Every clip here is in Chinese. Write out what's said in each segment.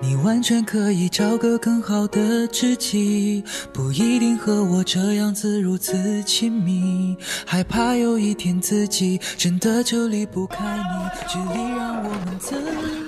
你完全可以找个更好的知己，不一定和我这样子如此亲密。害怕有一天自己真的就离不开你，距离让我们怎么？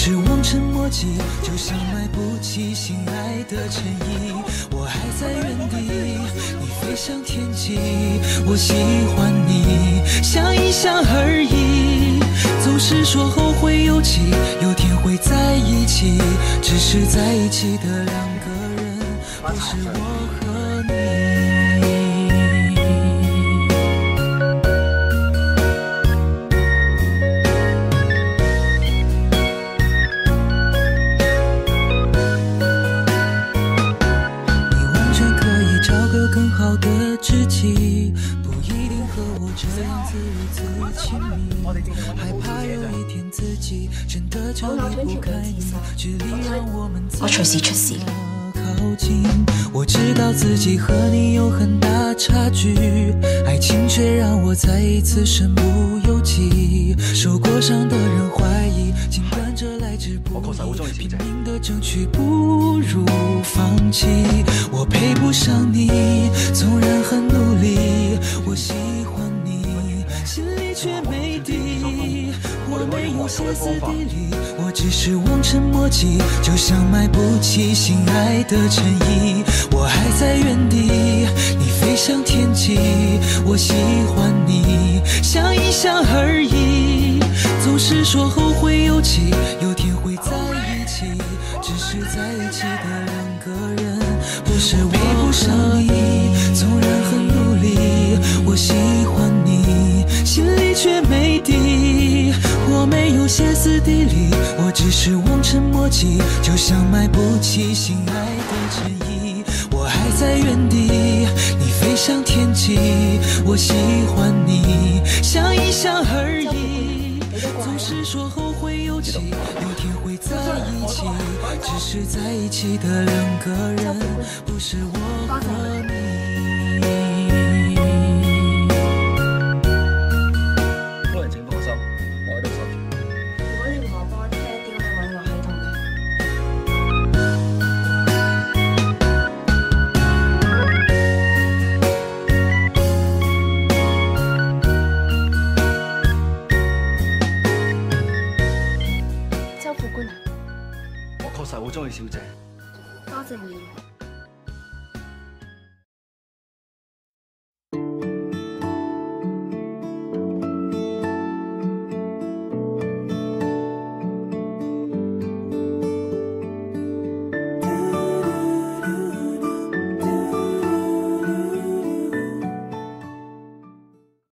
是望尘莫及，就像买不起心爱的衬衣。我还在原地，你飞向天际。我喜欢你，想一想而已。总是说后会有期，有天会在一起。只是在一起的两个人，不是我和你。自如此亲密，害怕有一天自己真的就离不开你，距离让我们再无法靠近。我知道自己和你有很大差距，爱情却让我再一次身不由己。受过伤的人怀疑，尽管这来之不易，拼命的争取不如放弃。我配不上你，纵然很努力，我喜欢。心里却没底。我没有歇斯底里，我只是望尘莫及，就像买不起心爱的衬衣。我还在原地，你飞向天际。我喜欢你，想一想而已。总是说后会有期，有天会在一起。只是在一起的两个人，不是我，不是你。纵然很努力，我喜欢。却没底，我没有歇斯底里，我只是望尘莫及，就像买不起心爱的衬衣。我还在原地，你飞向天际。我喜欢你，想一想而已。总是说后会有期，有天会在一起，只是在一起的两个人不是我和你。小姐多谢你